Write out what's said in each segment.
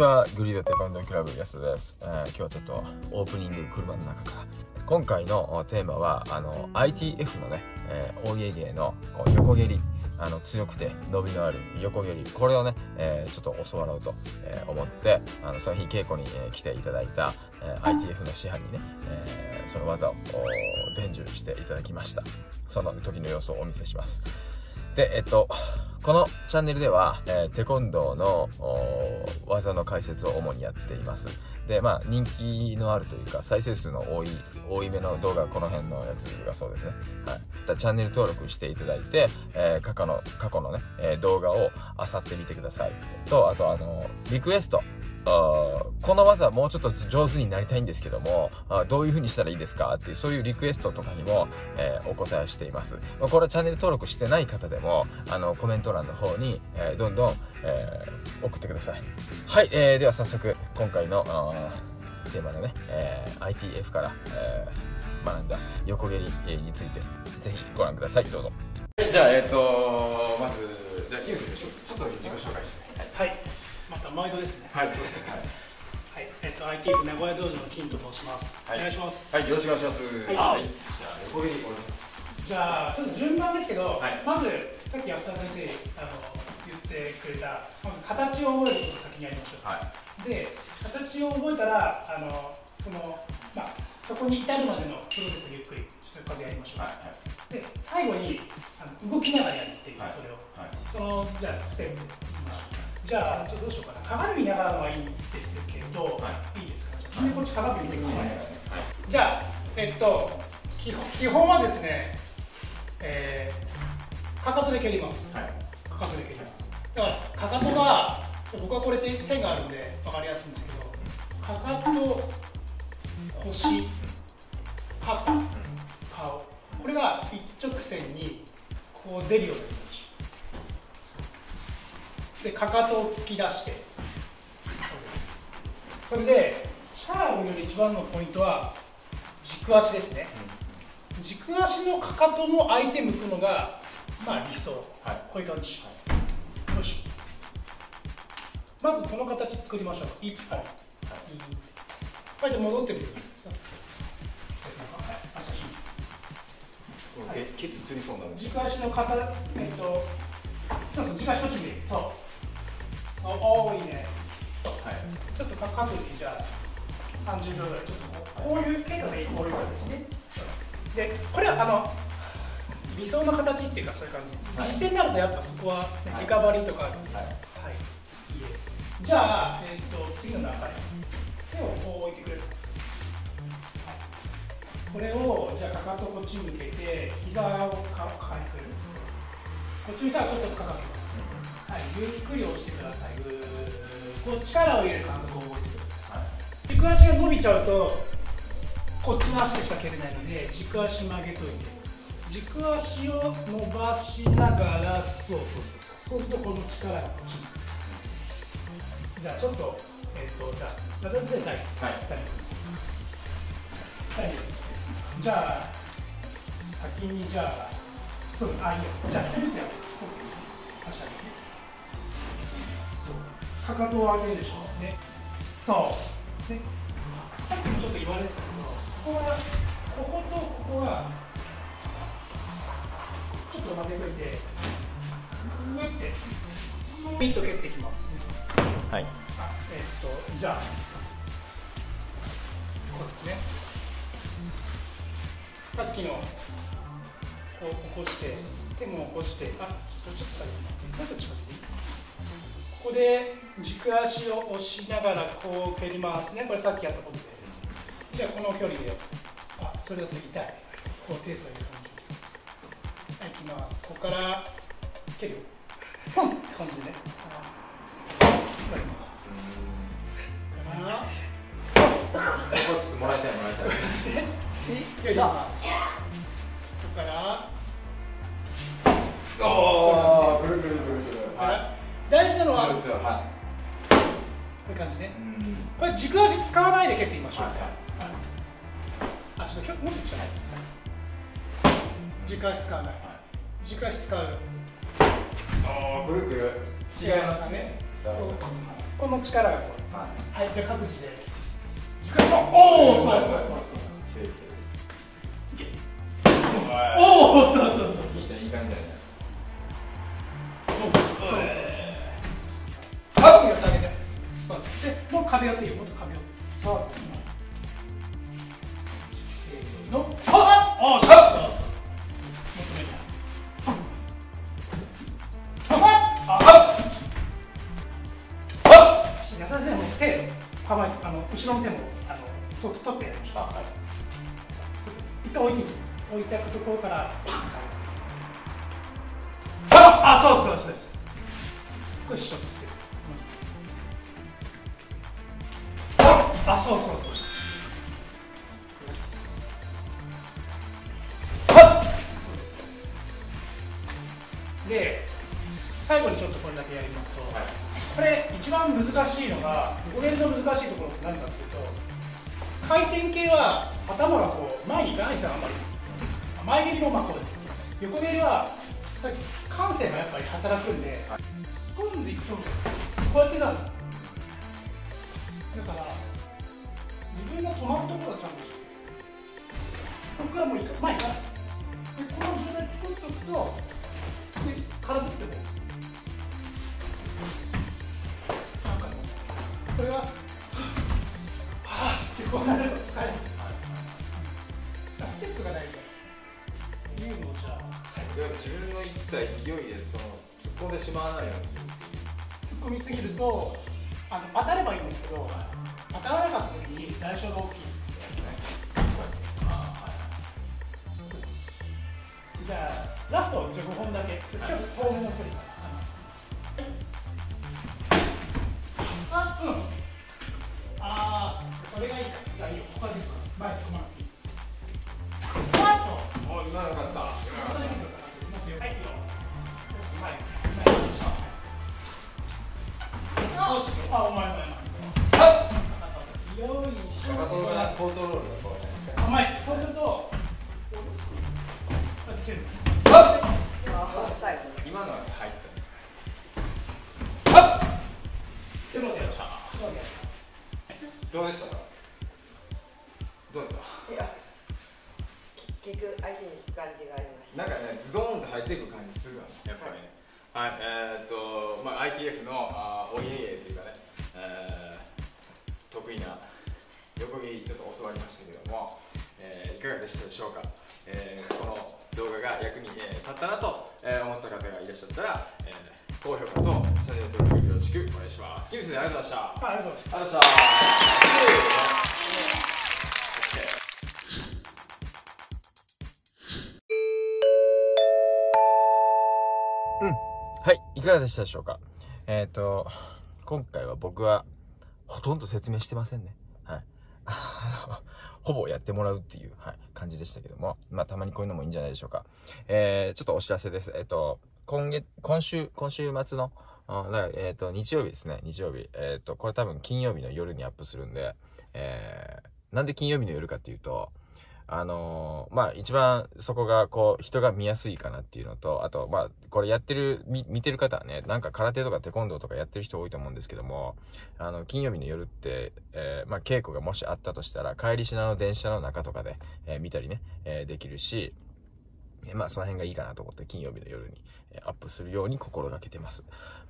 こんにちはグリードテコンドクラブ安田です、えー今日はちょっとオープニング車の中から。今回のテーマはあの ITF のね、えー、お家芸のこう横蹴りあの強くて伸びのある横蹴り。これをね、えーちょっと教わろうと、えー思ってあのその日稽古に、えー来ていただいた、えー ITF の師範にね、えーその技を伝授していただきました。その時の様子をお見せします。で、えっと、このチャンネルでは、えーテコンドーの技の解説を主にやっています。で、まあ、人気のあるというか、再生数の多い、多いめの動画、この辺のやつがそうですね。はい。だチャンネル登録していただいて、えー過去の、過去のね、えー動画を漁ってみてください。と、あと、あの、リクエスト。この技もうちょっと上手になりたいんですけども、どういう風にしたらいいですかっていう、そういうリクエストとかにも、えーお答えしています。まあこれはチャンネル登録してない方でも、あの、コメント欄の方に、えーどんどん、えー送ってください。はい、えーでは早速、今回の、テーマのね、えー ITF から、えー学んだ横蹴りえーについて、ぜひご覧ください。どうぞ。じゃあ、えっ、と、まず、じゃあ、キム君、ちょっと自己紹介して。はい、また毎度ですね。はい、そうですね。はい、えっと ITF 名古屋道場の金と申します。はいお願いします。はい、よろしくお願いします。はいじゃあ、ちょっと順番ですけど、はいまずさっき安田先生あの言ってくれたまず形を覚えることを先にやりましょう。はい。で、形を覚えたらあのそのまあそこに至るまでのプロセスをゆっくりちょっと数やりましょう。はい。で、最後にあの動きながらやるじゃあちょっとどうしようかな。鏡見ながらのはいいんですけど、、はい。いですか？みんなこっち鏡見てください、はい。じゃあえっと基本基本はですねえー、かかとで蹴ります。はい。かかとで蹴ります。だからかかとが僕はこれで線があるんで分かりやすいんですけどかかと腰肩顔これが一直線にこう出るように。なりますでかかとを突き出して。それでシャーを見る一番のポイントは軸足ですね。軸足のかかとの相手向くのがまあ理想、はい。こういう感じ、よし。まずこの形作りましょう。一本はい、はい、じゃあ戻ってみて。くださいはケツつりそうなの軸足の肩、えっと、そうそう、軸足こっち見て、そう。そう、おーいいね。はい。ちょっとか各自じゃあ、30秒ぐらい、ちょっとこういう経過でこういう感じですね。で、これはあの、理想の形っていうかそういう感じ。はい実践になるとやっぱそこは、ねはいリカバリーとか、はい、はい。いいです。じゃあ、えっと、次の流れ。手をこう置いてくれる。これをじゃあかかとこっち向けて膝をかかいくるこっち見たらちょっとかかってますはいゆっくり押してください。ぐーこう力を入れる感覚を覚えてください。軸足が伸びちゃうとこっちの足でしか蹴れないので軸足曲げといて軸足を伸ばしながらそうそうそうそうするとこの力がこっちにじゃあちょっとえっ、とじゃあ私で大はいはいじゃあ先にじゃあそうあいいよ。じゃあ一人ずつやろう確かにかかとを上げるでしょ。ね。そう。ねさっきもちょっと言われてたけどここはこことここはちょっと曲げといて。グーってピッと蹴ってきます。はい。あえっとじゃあこうですね。さっきのこう起こして手も起こしてあちょっとちょっと待ってもうちょっと近くでいい？ここで軸足を押しながらこう蹴りますね。これさっきやったことです。じゃあこの距離であそれだと痛い。こう手添える感じはい行きます。ここから蹴る。ポンって感じでね。あこれちょっともらいたいもらいたい。やります。そうですよ。はういう感じねい。。うん。これ軸足使わないで蹴ってみましょう。はいはいはいあ、ちょっともうちょっと近い。軸足使わない。軸足使う。あー、ぐるぐる。違いますね。ね。この力がこうはいじゃあ各自でおおそうそうそうそう後ろの手もあの取ってあはい一回置いていい置いたところからパンああそうそうそうです少しショットしてああそうそうそうで最後にちょっとこれだけやりますと、これ一番難しいのが横弦の難しいところって何か回転系は頭がこう前に行かないですよあんまり前蹴りもまあこうです横蹴りはさっき感性がやっぱり働くんで突っ込んでいくとこうやってなる。だから自分が止まるところはちゃんとここからもういいですよ前に行かないでこの状態作っておくとで体っても自分の言った勢いでその突っ込んでしまわないように。する突っ込みすぎるとあの当たればいいんですけど当たらなかった時に代償が大きいじゃあラスト5本だけちょっと遠めの距離あうんあーそれがい。いかじゃあいいよ他で前進まなくていいあそうお今のかったあ、お前。よいしょ。今のは入っっ。はっ。でもどうでした？かどうだった？いや、結局相手に引く感じがありました。なんかね、ズドーンと入っていく感じするわね、やっぱりね。はい、はいえー、っと、まあ、ITF のあお家芸っていうかね、えー、得意な横切りちょっと教わりましたけども、えー、いかがでしたでしょうか、えー、この動画が役に、えー、立ったなと、えー思った方がいらっしゃったら、えー、高評価とチャンネル登録よろしくお願いします。キム先生ありがとうございました。ありがとうございました。い、かがでしたでしょうか？えっ、と、今回は僕はほとんど説明してませんね。はい。ほぼやってもらうっていう、はい、感じでしたけども、まあ、たまにこういうのもいいんじゃないでしょうか。えー、ちょっとお知らせです。えっ、と、今月、今週、今週末の、だからえっ、と、日曜日ですね、日曜日。えっ、と、これ多分金曜日の夜にアップするんで、えー、なんで金曜日の夜かっていうと、あのーまあ、一番そこが、こう、人が見やすいかなっていうのと、あと、まあ、これやってる、見てる方はね、なんか空手とかテコンドーとかやってる人多いと思うんですけども、あの、金曜日の夜って、えーまあ、稽古がもしあったとしたら、帰りしなの電車の中とかで、えー見たりね、えできるし、えまあ、その辺がいいかなと思って、金曜日の夜に、えアップするように心がけてます。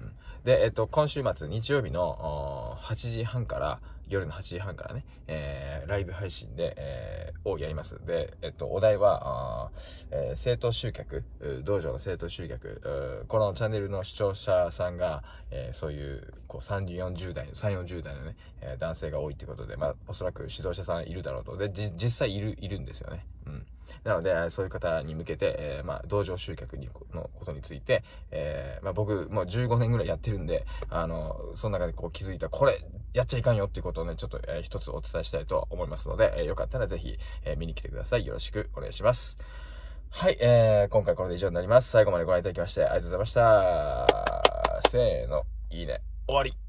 うん、で、えっ、と、今週末、日曜日の、8時半から、夜の8時半からね、えーライブ配信で、えーをやります。で、えっ、と、お題は、あえー生徒集客、道場の生徒集客、このチャンネルの視聴者さんが、えーそういう、こう、30、40代、3、40代のね、えー男性が多いってことで、まあ、おそらく指導者さんいるだろうと。で、実際いる、いるんですよね。うん。なので、そういう方に向けて、えーまあ、道場集客にのことについて、えーまあ、僕、もう15年ぐらいやってるんで、あの、その中でこう気づいた、これ、やっちゃいかんよっていうことをね、ちょっと、えー一つお伝えしたいと思いますので、えーよかったらぜひ、えー見に来てください。よろしくお願いします。はい、えー、今回これで以上になります。最後までご覧いただきまして、ありがとうございました。せーの、いいね。終わり。